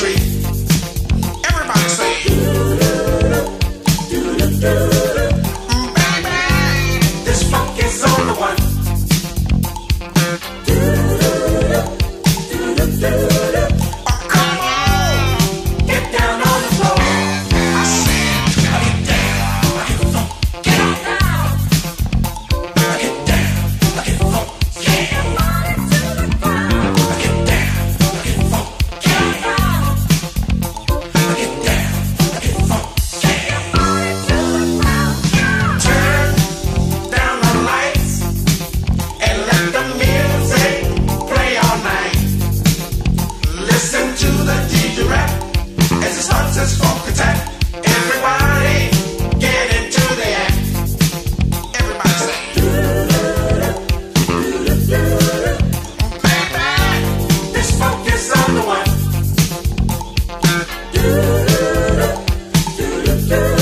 me. Everybody say. Mm, baby, this funk is on the one. Yeah.